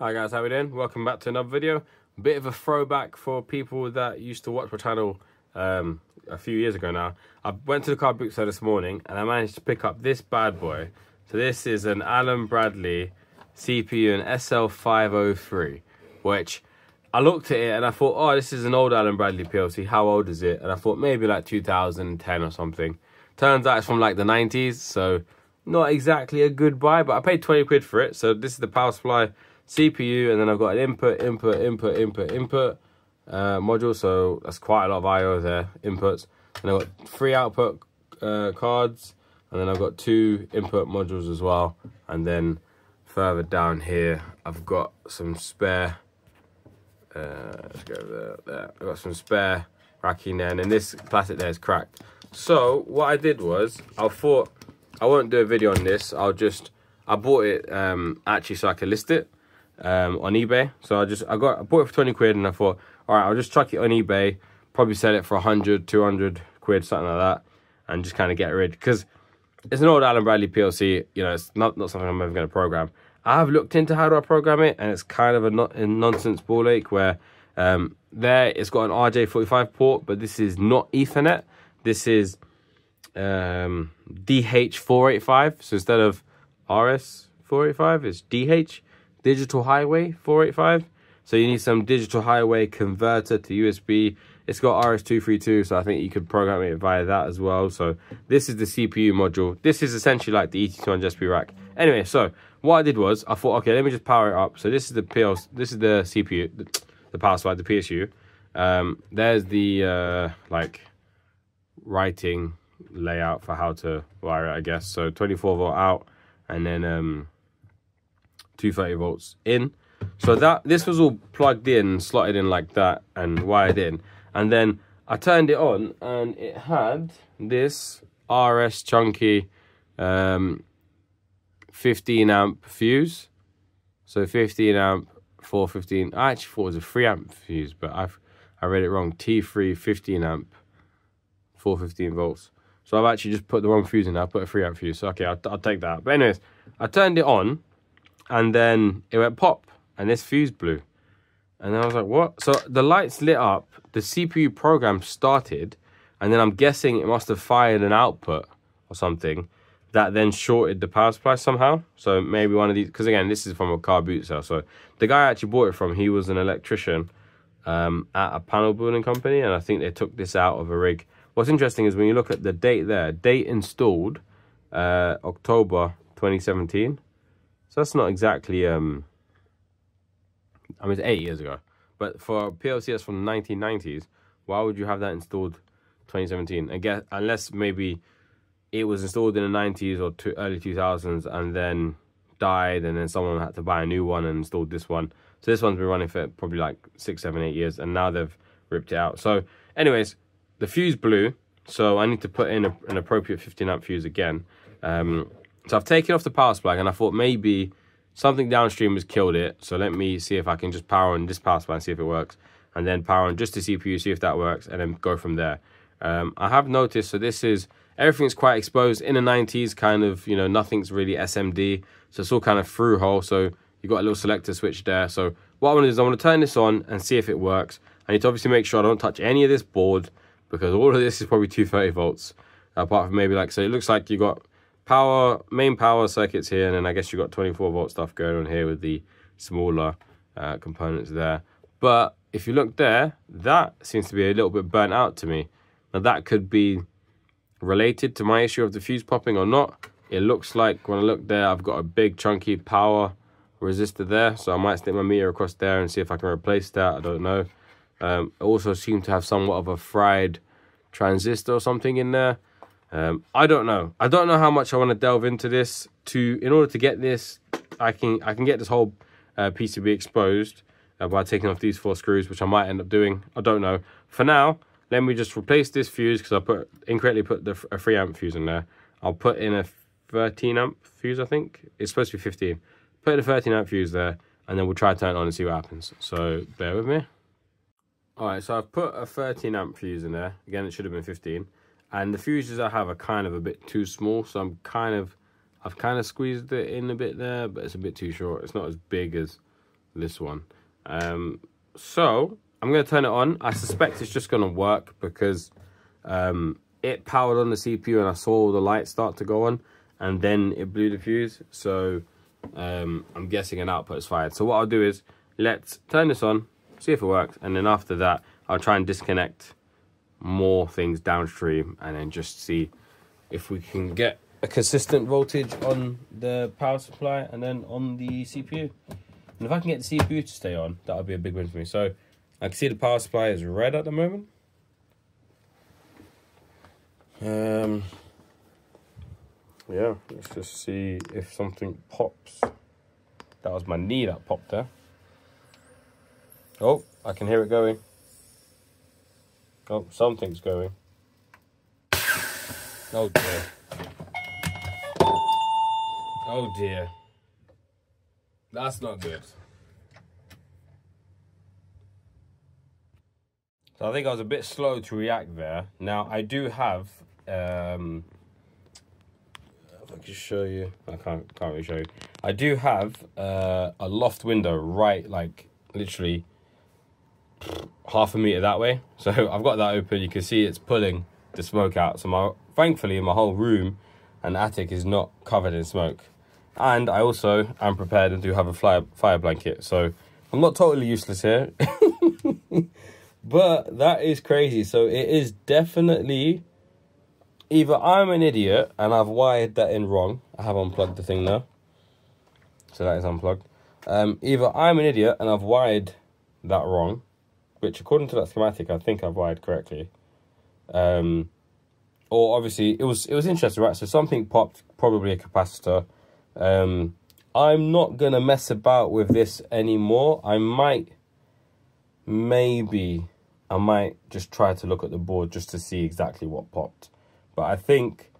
Hi guys, how we doing? Welcome back to another video. Bit of a throwback for people that used to watch my channel um, a few years ago now. I went to the car boot sale this morning and I managed to pick up this bad boy. So this is an Allen Bradley CPU and SL503, which I looked at it and I thought, oh, this is an old Allen Bradley PLC. How old is it? And I thought maybe like 2010 or something. Turns out it's from like the 90s, so not exactly a good buy, but I paid 20 quid for it. So this is the power supply CPU, and then I've got an input, input, input, input, input uh, module. So that's quite a lot of I/O there, inputs. And I've got three output uh, cards, and then I've got two input modules as well. And then further down here, I've got some spare. Uh, let's go there. There, I've got some spare racking there, and then this plastic there is cracked. So what I did was, I thought I won't do a video on this. I'll just I bought it um, actually so I could list it um, on eBay. So I just I got I bought it for 20 quid and I thought, all right, I'll just chuck it on eBay, probably sell it for 100, 200 quid, something like that, and just kind of get rid because it's an old Allen Bradley PLC. You know, it's not not something I'm ever going to program. I have looked into how do I program it, and it's kind of a, not, a nonsense ball ache where um, there it's got an RJ45 port, but this is not Ethernet. This is um, DH485. So instead of RS485, it's DH Digital Highway 485. So you need some digital highway converter to USB. It's got RS232, so I think you could program it via that as well. So this is the CPU module. This is essentially like the ET200 SP rack. Anyway, so what I did was I thought, okay, let me just power it up. So this is the PLC, this is the CPU, the, the power supply, the PSU. Um, there's the uh, like writing layout for how to wire it, I guess. So 24 volt out, and then um, 230 volts in. So that this was all plugged in, slotted in like that, and wired in. And then I turned it on, and it had this RS chunky um, 15 amp fuse. So 15 amp, 415. I actually thought it was a 3 amp fuse, but I've I read it wrong. T3 15 amp, 415 volts. So I've actually just put the wrong fuse in. I put a 3 amp fuse. So okay, I'll, I'll take that. But anyways, I turned it on, and then it went pop and this fuse blew. And I was like, what? So the lights lit up, the CPU program started, and then I'm guessing it must have fired an output or something that then shorted the power supply somehow. So maybe one of these, because again, this is from a car boot sale. So the guy I actually bought it from, he was an electrician um, at a panel building company, and I think they took this out of a rig. What's interesting is when you look at the date there, date installed uh, October 2017. So that's not exactly um, I mean, it's eight years ago. But for PLCs from the 1990s, why would you have that installed 2017? Again, unless maybe it was installed in the 90s or to early 2000s and then died, and then someone had to buy a new one and installed this one. So this one's been running for probably like six, seven, eight years, and now they've ripped it out. So, anyways, the fuse blew, so I need to put in a, an appropriate 15 amp fuse again. Um, so I've taken off the power supply, and I thought maybe something downstream has killed it. So let me see if I can just power on this power supply and see if it works. And then power on just the CPU, see if that works, and then go from there. Um, I have noticed, so this is, everything's quite exposed. In the 90s, kind of, you know, nothing's really SMD. So it's all kind of through hole. So you've got a little selector switch there. So what I want to do is I want to turn this on and see if it works. I need to obviously make sure I don't touch any of this board because all of this is probably 230 volts. Apart from maybe like, so it looks like you got power main power circuits here and then I guess you've got 24 volt stuff going on here with the smaller uh, components there. But if you look there that seems to be a little bit burnt out to me. Now that could be related to my issue of the fuse popping or not. It looks like when I look there I've got a big chunky power resistor there so I might stick my meter across there and see if I can replace that. I don't know. Um, it also seemed to have somewhat of a fried transistor or something in there um, I don't know. I don't know how much I want to delve into this. To in order to get this, I can I can get this whole uh, PCB exposed uh, by taking off these four screws, which I might end up doing. I don't know. For now, let me just replace this fuse because I put incorrectly put the a three amp fuse in there. I'll put in a 13 amp fuse. I think it's supposed to be 15. Put in a 13 amp fuse there, and then we'll try to turn it on and see what happens. So bear with me. All right, so I've put a 13 amp fuse in there. Again, it should have been 15 and the fuses I have are kind of a bit too small so I'm kind of I've kind of squeezed it in a bit there but it's a bit too short it's not as big as this one. Um, so I'm going to turn it on. I suspect it's just going to work because um, it powered on the CPU and I saw the lights start to go on and then it blew the fuse. So um, I'm guessing an output is fired. So what I'll do is let's turn this on, see if it works. And then after that, I'll try and disconnect more things downstream and then just see if we can get a consistent voltage on the power supply and then on the CPU. And if I can get the CPU to stay on, that would be a big win for me. So I can see the power supply is red at the moment. Um, yeah, let's just see if something pops. That was my knee that popped there. Oh, I can hear it going. Oh, something's going. Oh dear. Oh dear. That's not good. So I think I was a bit slow to react there. Now I do have um if I can show you I can't can't really show you. I do have uh, a loft window right like literally half a meter that way. So I've got that open. You can see it's pulling the smoke out. So my thankfully my whole room and attic is not covered in smoke. And I also am prepared and do have a fire, fire blanket. So I'm not totally useless here. but that is crazy. So it is definitely either I'm an idiot and I've wired that in wrong. I have unplugged the thing now. So that is unplugged. Um, either I'm an idiot and I've wired that wrong which according to that schematic, I think I've wired correctly. Um, or obviously it was it was interesting, right? So something popped, probably a capacitor. Um, I'm not gonna mess about with this anymore. I might, maybe, I might just try to look at the board just to see exactly what popped. But I think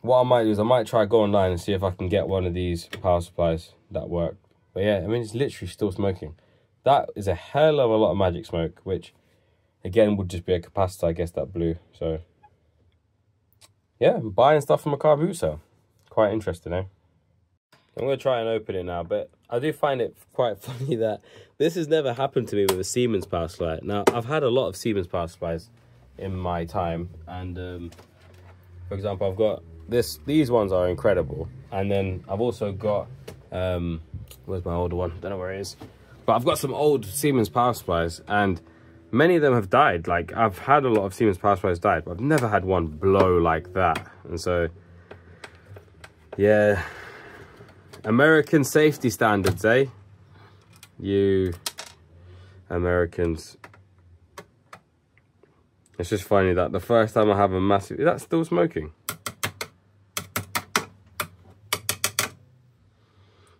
what I might do is I might try go online and see if I can get one of these power supplies that work. But yeah, I mean it's literally still smoking. That is a hell of a lot of magic smoke, which again would just be a capacitor, I guess, that blew. So yeah, buying stuff from a car boot sale. Quite interesting, eh? I'm going to try and open it now, but I do find it quite funny that this has never happened to me with a Siemens power supply. Now, I've had a lot of Siemens power supplies in my time, and um, for example, I've got this. These ones are incredible, and then I've also got um, where's my older one? Don't know where it is. But I've got some old Siemens power supplies and many of them have died. Like I've had a lot of Siemens power supplies died, but I've never had one blow like that. And so, yeah, American safety standards, eh? You Americans. It's just funny that the first time I have a massive, is that still smoking?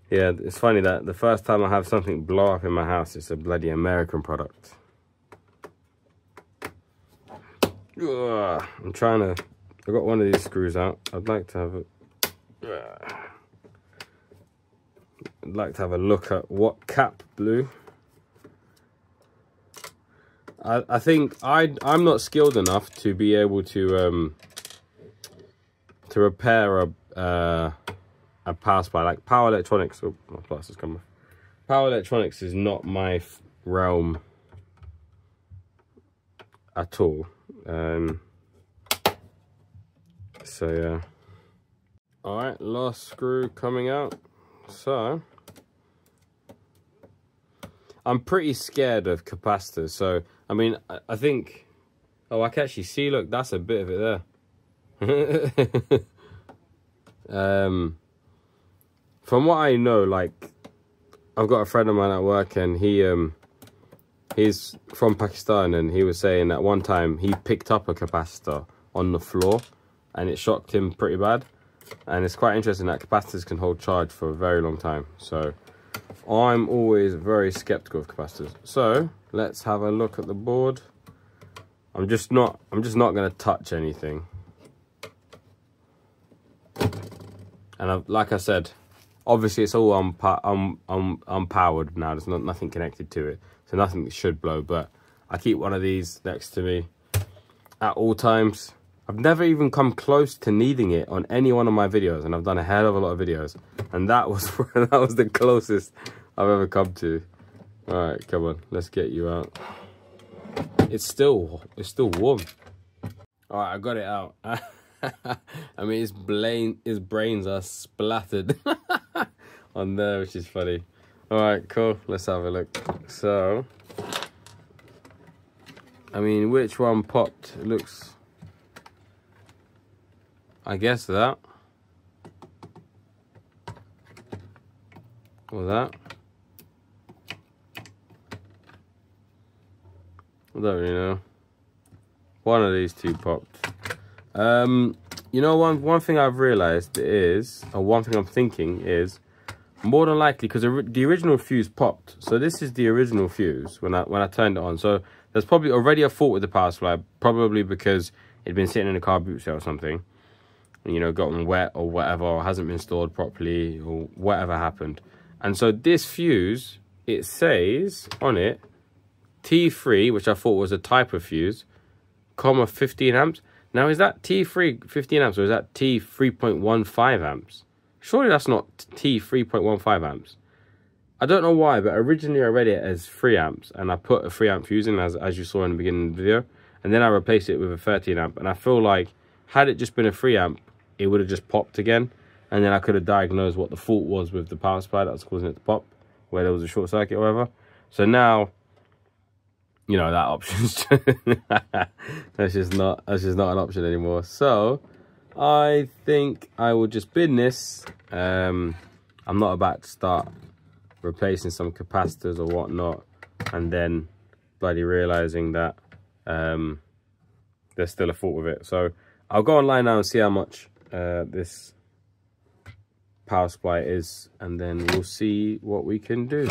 Yeah, it's funny that the first time I have something blow up in my house, it's a bloody American product. Ugh, I'm trying to, I got one of these screws out. I'd like to have it. I'd like to have a look at what cap blew. I, I think I, I'm not skilled enough to be able to, um, to repair a, uh, a power supply. Like power electronics oh my glasses come off. Power electronics is not my realm at all. Um so yeah. All right last screw coming out. So i'm pretty scared of capacitors. So i mean i, I think oh i can actually see look that's a bit of it there. Um from what I know, like I've got a friend of mine at work and he um he's from Pakistan and he was saying that one time he picked up a capacitor on the floor and it shocked him pretty bad. And it's quite interesting that capacitors can hold charge for a very long time. So I'm always very skeptical of capacitors. So let's have a look at the board. I'm just not I'm just not gonna touch anything. And I've, like I said, obviously it's all unpo un un unpowered now there's not nothing connected to it so nothing should blow but i keep one of these next to me at all times i've never even come close to needing it on any one of my videos and i've done a hell of a lot of videos and that was that was the closest I've ever come to. All right, come on, let's get you out. It's still, it's still warm. All right, I got it out. I mean, his brain, his brains are splattered on there, which is funny. All right, cool. Let's have a look. So, I mean, which one popped? It looks, I guess that. Or that. I don't really know. One of these two popped. Um, you know, one one thing I've realized is, or one thing I'm thinking is, more than likely because the original fuse popped. So this is the original fuse when I when I turned it on. So there's probably already a fault with the power supply, probably because it'd been sitting in a car boot cell or something, you know, gotten wet or whatever, or hasn't been stored properly or whatever happened. And so this fuse, it says on it T3, which I thought was a type of fuse, comma 15 amps. Now, is that T3 15 amps or is that T 3.15 amps? Surely that's not T 3.15 amps. I don't know why, but originally I read it as 3 amps and I put a 3 amp fuse in as, as you saw in the beginning of the video. And then I replaced it with a 13 amp. And I feel like had it just been a 3 amp, it would have just popped again. And then I could have diagnosed what the fault was with the power supply that was causing it to pop, where there was a short circuit or whatever. So now you know that option's that's just not that's just not an option anymore so i think i will just bin this um i'm not about to start replacing some capacitors or whatnot and then bloody realizing that um there's still a fault with it so i'll go online now and see how much uh this power supply is and then we'll see what we can do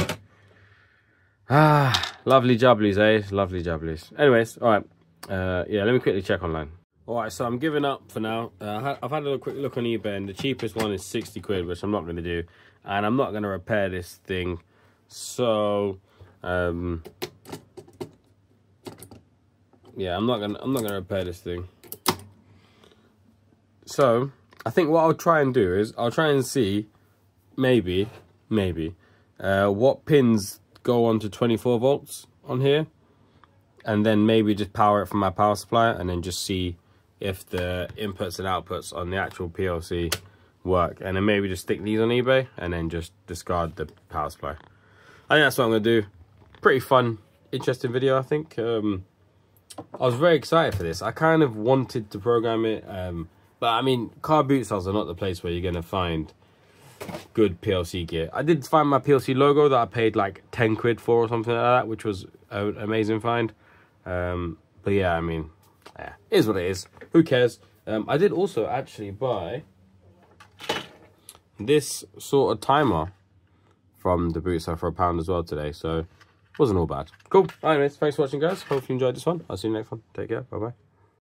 ah Lovely jubblies, eh? Lovely jubblies. Anyways, all right. Uh, yeah, let me quickly check online. All right, so I'm giving up for now. Uh, I've had a quick look on eBay, and the cheapest one is 60 quid, which I'm not going to do. And I'm not going to repair this thing. So, um, yeah, I'm not gonna I'm not gonna repair this thing. So, I think what I'll try and do is I'll try and see, maybe, maybe, uh, what pins go on to 24 volts on here and then maybe just power it from my power supply and then just see if the inputs and outputs on the actual PLC work and then maybe just stick these on eBay and then just discard the power supply. I think that's what I'm going to do. Pretty fun, interesting video, I think. Um, I was very excited for this. I kind of wanted to program it, um, but I mean, car boot sales are not the place where you're going to find good PLC gear. I did find my PLC logo that I paid like 10 quid for or something like that, which was an amazing find. Um, but yeah, I mean, yeah, is what it is. Who cares? Um, I did also actually buy this sort of timer from the boot for a pound as well today. So wasn't all bad. Cool. Anyways, thanks for watching, guys. Hope you enjoyed this one. I'll see you next one. Take care. Bye-bye.